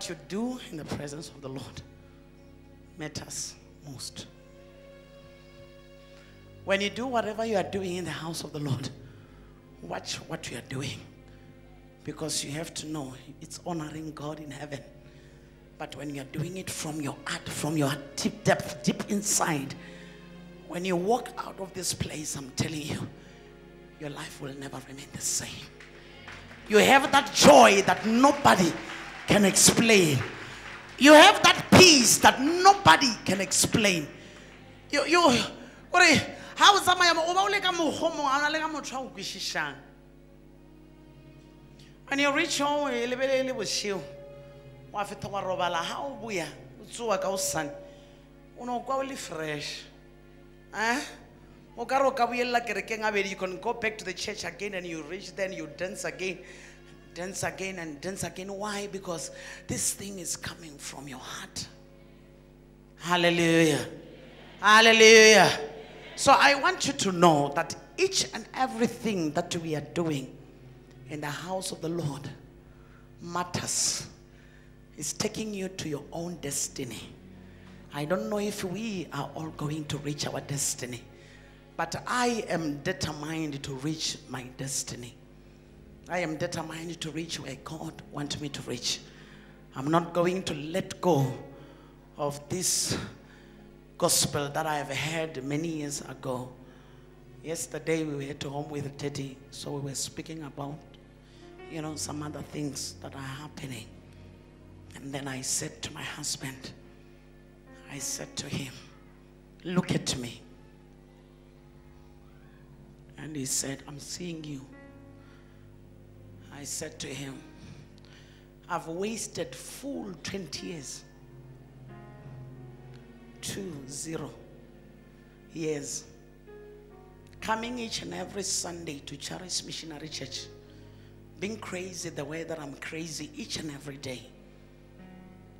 what you do in the presence of the Lord matters most. When you do whatever you are doing in the house of the Lord, watch what you are doing. Because you have to know it's honoring God in heaven. But when you're doing it from your heart, from your deep depth, deep inside, when you walk out of this place, I'm telling you, your life will never remain the same. You have that joy that nobody can explain. You have that peace that nobody can explain. You, you, ore, ha o tsamaya mo- o. When you reach home, e lebe le le bošego, wa feta wa robala, ha o ka fresh. Eh? you can go back to the church again and you reach then you dance again dance again and dance again. Why? Because this thing is coming from your heart. Hallelujah. Hallelujah. So i want you to know that each and everything that we are doing in the house of the lord matters. It's taking you to your own destiny. I don't know if we are all going to reach our destiny, but I am determined to reach my destiny. I am determined to reach where God wants me to reach. I'm not going to let go of this gospel that I have heard many years ago. Yesterday we were at home with Teddy, so we were speaking about, you know, some other things that are happening. And then I said to my husband, I said to him, Look at me. And he said, I'm seeing you. I said to him, I've wasted full 20 years. Two, zero years. Coming each and every Sunday to Charis Missionary Church. Being crazy the way that I'm crazy each and every day.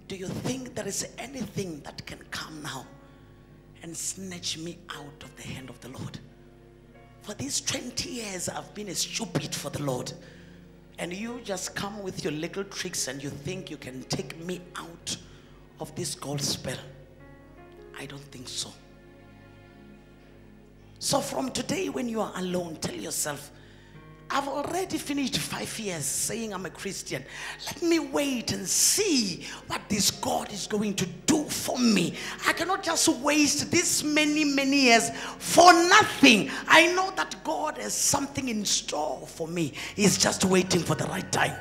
Do you think there is anything that can come now and snatch me out of the hand of the Lord? For these 20 years, I've been a stupid for the Lord. And you just come with your little tricks and you think you can take me out of this gospel. I don't think so. So from today, when you are alone, tell yourself, I've already finished five years saying I'm a Christian. Let me wait and see what this God is going to do for me. I cannot just waste this many, many years for nothing. I know that God has something in store for me. He's just waiting for the right time.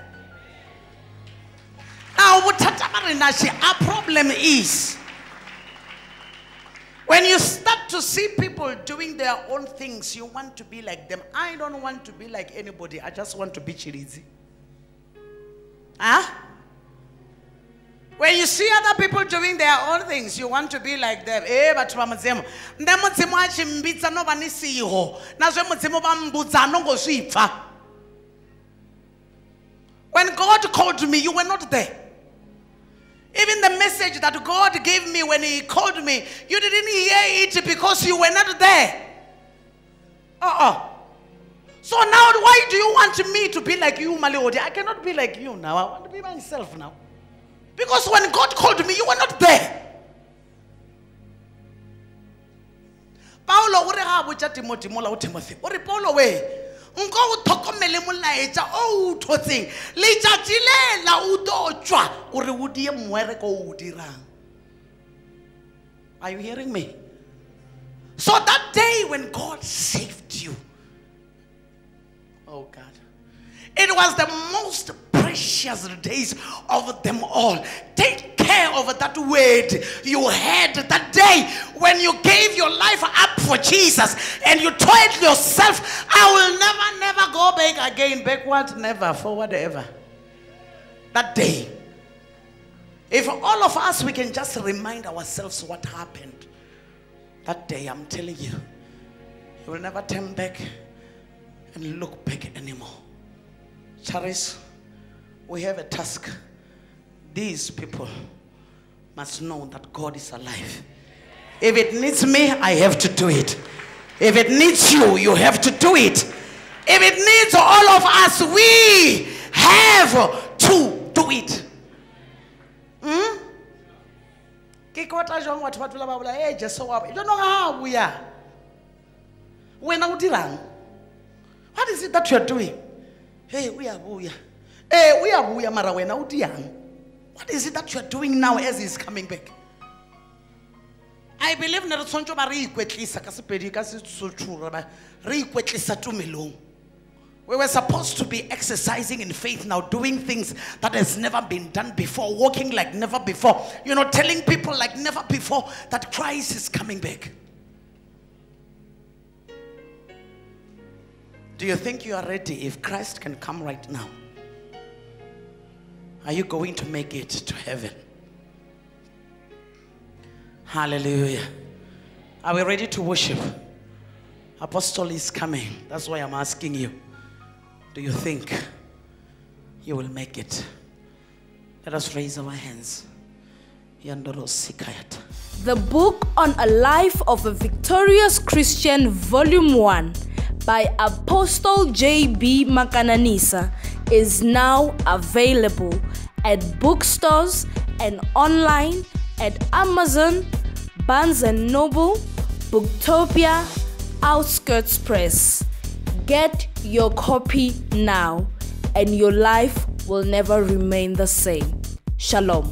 Now, our problem is when you start to see people doing their own things, you want to be like them. I don't want to be like anybody. I just want to be Chirizi. Huh? When you see other people doing their own things, you want to be like them. Eh, batho ba Mudzimu. Nda Mudzimu a no vha ni siho. Na zwe Mudzimu vha mbudza no ngo zwi pfa. When God called me, you were not there. Even the message that God gave me when He called me, you didn't hear it because you were not there. Uh uh So now, why do you want me to be like you, Maliodi? I cannot be like you now. I want to be myself now. Because when God called me, you were not there. Paulo ga a timothy paulo we nko o tlhokomele molaetša o o thotseng. Letšatši lela o tlo tšwa gore o die mmereko o o dirang. Are you hearing me? So that day when god saved you oh god it was the most precious days of them all. Take care of that word you had that day when you gave your life up for Jesus and you told yourself, I will never, again, backward, never, forward, ever. That day. If all of us, we can just remind ourselves what happened that day, I'm telling you, you will never turn back and look back anymore. Charis, we have a task. These people must know that God is alive. If it needs me, I have to do it. If it needs you, you have to do it. If it needs all of us, we have to do it. Hmm? ke kota jwang batho ba dula ba bola don't know ga a boya wena o dirang? What is it that you are doing? Hey o ya boya ee o ya boya mara wena o diang what is it that you are doing now as he is coming back? I believe ne re tshwanetse ba re ikwetlisa ka sepedi ka sesotho re we were supposed to be exercising in faith now, doing things that has never been done before, walking like never before, you know, telling people like never before that Christ is coming back. Do you think you are ready if Christ can come right now? Are you going to make it to heaven? Hallelujah. Are we ready to worship? Apostle is coming. That's why I'm asking you. Do you think you will make it? Let us raise our hands. The Book on a Life of a Victorious Christian, Volume 1 by Apostle J.B. Makananisa is now available at bookstores and online at Amazon, Barnes & Noble, Booktopia, Outskirts Press. Get your copy now and your life will never remain the same. Shalom.